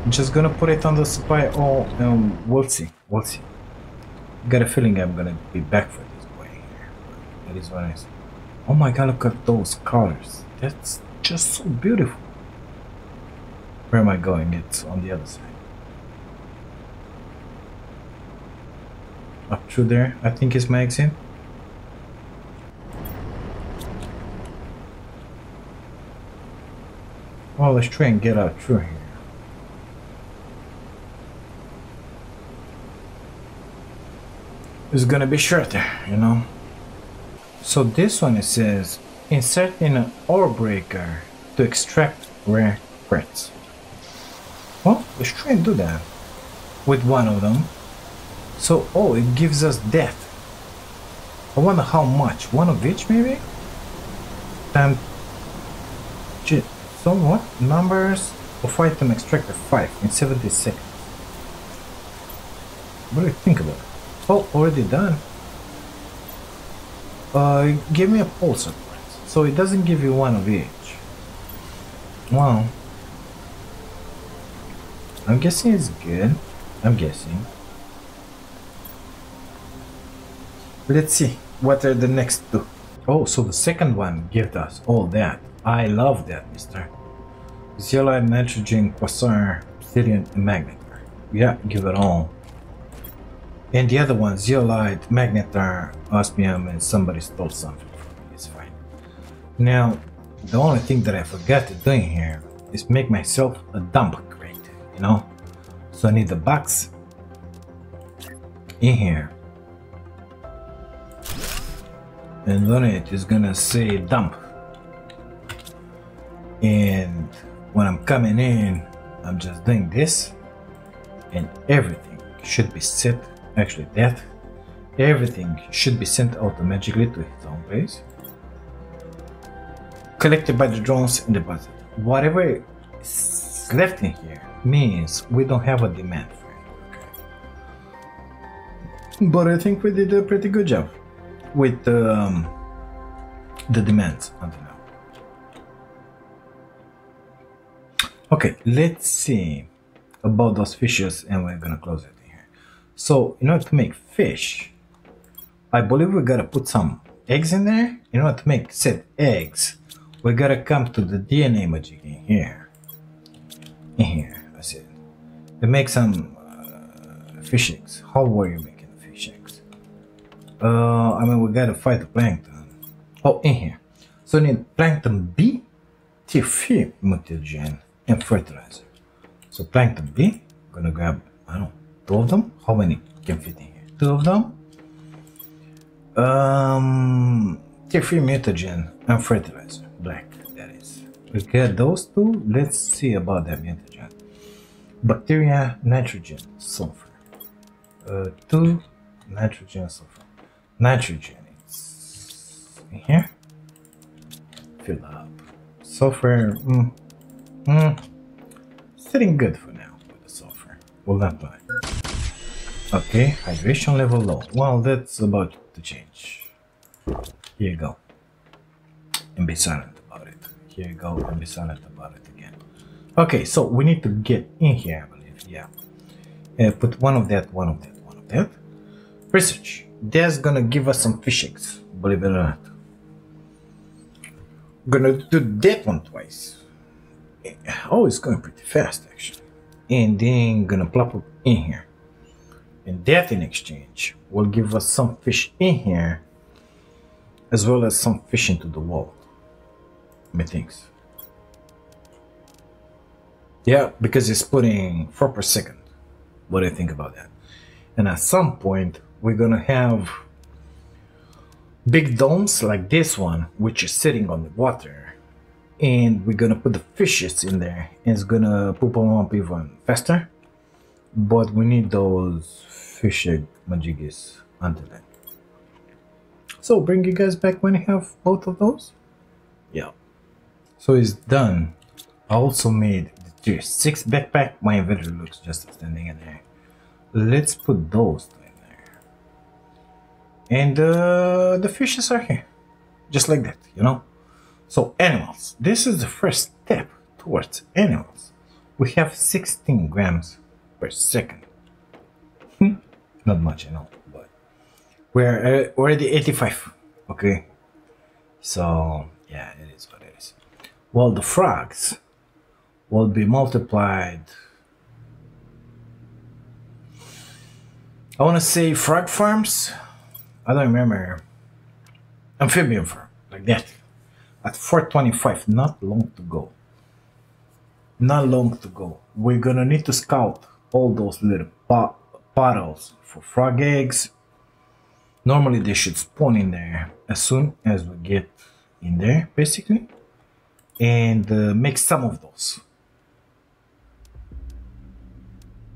I'm just gonna put it on the supply. Oh, um, we'll see. We'll see. got a feeling I'm gonna be back for this here. That is what I see. Oh my god, look at those colors. That's just so beautiful. Where am I going? It's on the other side. Up through there, I think is my exit. Well, let's try and get out through here. It's gonna be shorter, you know. So this one it says insert in an ore breaker to extract rare quartz. Well, let's try and do that with one of them. So, oh, it gives us death. I wonder how much. One of each, maybe? Time. So what? Numbers of item extractor 5 in 70 seconds. What do you think about it? Oh, already done. Uh, give me a pulsar So it doesn't give you one of each. Wow. I'm guessing it's good. I'm guessing. Let's see. What are the next two? Oh, so the second one gives us all that. I love that, mister. Zeolite, nitrogen, quasar, obsidian, and magnetar. Yeah, give it all. And the other one, zeolite, magnetar, osmium, and somebody stole something from me. It's fine. Now, the only thing that I forgot to do in here is make myself a dump crate, you know? So I need the box in here. And on it is gonna say dump. And when I'm coming in, I'm just doing this and everything should be set, actually that, everything should be sent automatically to its own place. Collected by the drones and deposited. Whatever is left in here means we don't have a demand for it. But I think we did a pretty good job with um, the demands. Okay, let's see about those fishes and we're gonna close it here. So in order to make fish, I believe we gotta put some eggs in there. In order to make said eggs, we gotta come to the DNA magic in here. In here, I it. We make some uh, fish eggs. How were you making the fish eggs? Uh, I mean, we gotta fight the plankton. Oh, in here. So need plankton B, T3 mutagen, and fertilizer. So plankton B, gonna grab, I don't know, two of them? How many can fit in here? Two of them? Um, tier 3 mutagen and fertilizer, black, that is. We get those two, let's see about that mutagen. Bacteria, nitrogen, sulfur. Uh, two, nitrogen, sulfur. Nitrogen, it's here. Fill up. Sulfur, mm, Hmm. Sitting good for now with the sulfur. Will not buy. Okay, hydration level low. Well, that's about to change. Here you go. And be silent about it. Here you go and be silent about it again. Okay, so we need to get in here, I believe. Yeah. Uh, put one of that, one of that, one of that. Research. That's gonna give us some fish eggs, believe it or not. Gonna do that one twice oh, it's going pretty fast actually. And then gonna plop up in here. And that in exchange will give us some fish in here as well as some fish into the wall. Methinks. Yeah, because it's putting 4 per second. What do you think about that? And at some point, we're gonna have big domes like this one, which is sitting on the water and we're gonna put the fishes in there. And it's gonna poop them up even faster. But we need those fish egg majigis until then so bring you guys back when you have both of those? Yeah. So it's done. I also made the tier 6 backpack. My inventory looks just standing in there. Let's put those in there. And uh, the fishes are here. Just like that you know so animals, this is the first step towards animals. We have 16 grams per second. Hmm, not much, I know, but We're uh, already 85. Okay. So, yeah, it is what it is. Well, the frogs will be multiplied. I want to say frog farms. I don't remember. Amphibian farm, like that. At 425, not long to go. Not long to go. We're gonna need to scout all those little bottles for frog eggs. Normally they should spawn in there as soon as we get in there, basically. And uh, make some of those.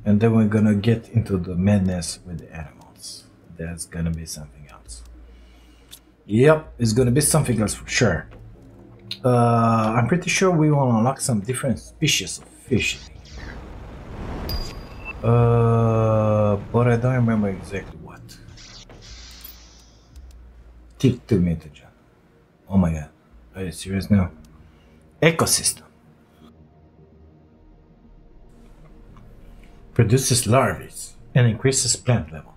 And then we're gonna get into the madness with the animals. That's gonna be something else. Yep, it's gonna be something else for sure. Uh, I'm pretty sure we will unlock some different species of fish uh, but I don't remember exactly what. Tier 2 mutagen. Oh my god. Are you serious now? Ecosystem. Produces larvae and increases plant level.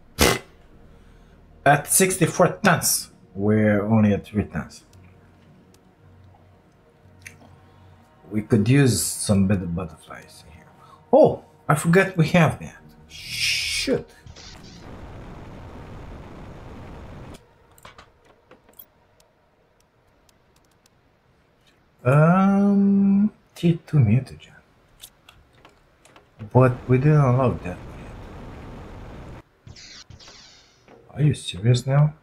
At 64 tons, we're only at 3 tons. We could use some better butterflies here. Oh, I forgot we have that. Shit. Um, T2 mutagen. But we didn't unlock that yet. Are you serious now?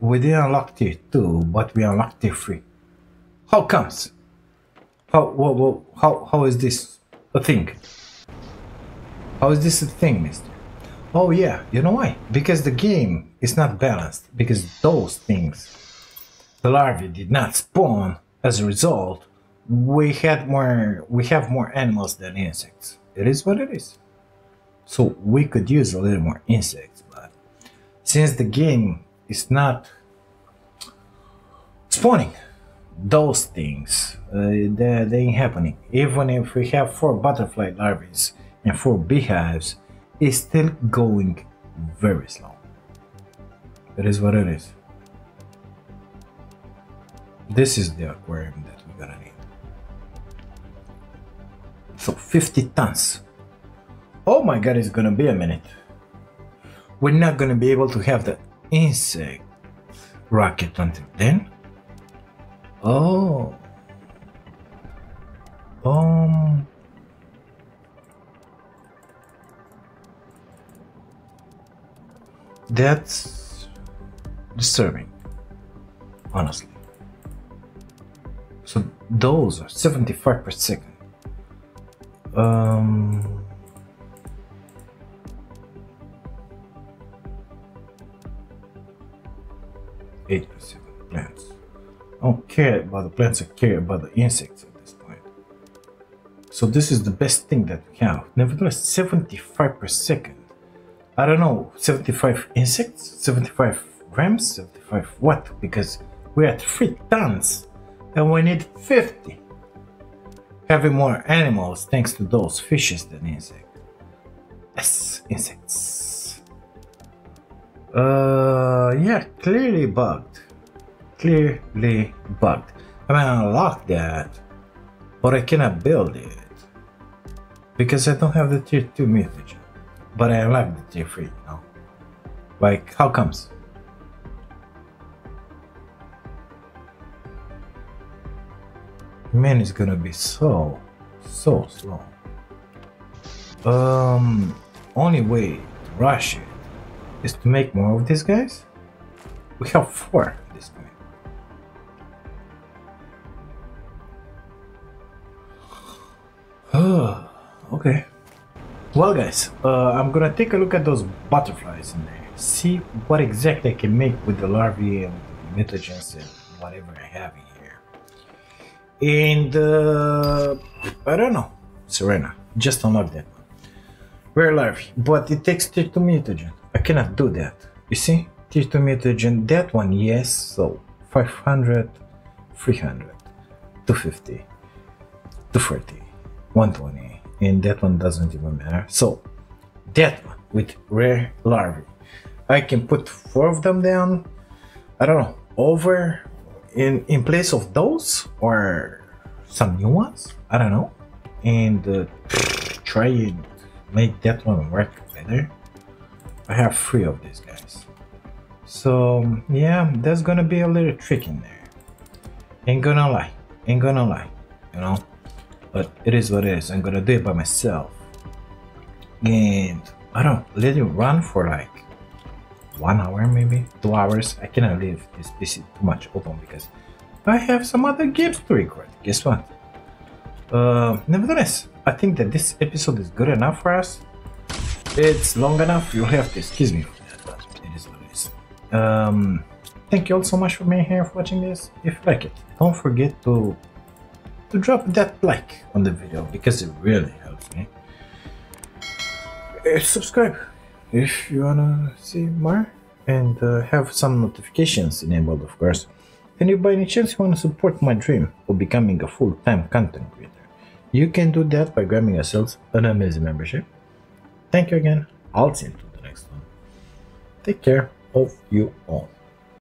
We didn't unlock T2, but we unlocked tier 3. How comes? How, what, how, how is this a thing? How is this a thing, mister? Oh yeah, you know why? Because the game is not balanced. Because those things, the larvae did not spawn. As a result, we had more, we have more animals than insects. It is what it is. So we could use a little more insects, but since the game is not spawning, those things uh, they, they ain't happening. Even if we have four butterfly larvae and four beehives it's still going very slow. That is what it is. This is the aquarium that we're gonna need. So 50 tons. Oh my god it's gonna be a minute. We're not gonna be able to have the insect rocket until then Oh. Um. That's disturbing, honestly. So those are 75 per second. Um. Eight percent don't care about the plants, I care about the insects at this point. So this is the best thing that we have. Nevertheless, 75 per second. I don't know, 75 insects? 75 grams? 75 what? Because we're at 3 tons and we need 50. Having more animals thanks to those fishes than insects. Yes, insects. Uh, yeah, clearly bugged clearly bugged. I mean, I unlocked that, but I cannot build it because I don't have the tier 2 mutagen. But I unlocked the tier 3, you know? Like, how comes? Man, it's gonna be so, so slow. Um, only way to rush it is to make more of these guys. We have four. Okay. Well, guys, uh, I'm gonna take a look at those butterflies in there. See what exactly I can make with the larvae and mutagens and whatever I have in here. And, uh, I don't know. Serena, just unlock that one. Rare larvae, but it takes tier 2 mutagen. I cannot do that. You see? Tier 2 mutagen, that one, yes, so 500, 300, 250, 240. 120 and that one doesn't even matter so that one with rare larvae. I can put four of them down. I don't know over in in place of those or some new ones. I don't know, and uh, try and make that one work better. I have three of these guys. So yeah, there's gonna be a little trick in there. Ain't gonna lie, ain't gonna lie, you know. But it is what it is. I'm gonna do it by myself. And I don't let it run for like one hour maybe two hours. I cannot leave. This pc too much open because i have some other games to record. Guess what? Uh nevertheless i think that this episode is good enough for us. It's long enough. You'll have to excuse me for that but it is what it is. Um thank you all so much for being here for watching this. If you like it don't forget to to drop that like on the video because it really helps me. Uh, subscribe if you wanna see more and uh, have some notifications enabled of course. And if by any chance you wanna support my dream of becoming a full-time content creator you can do that by grabbing yourselves an amazing membership. Thank you again. I'll see you to the next one. Take care of you all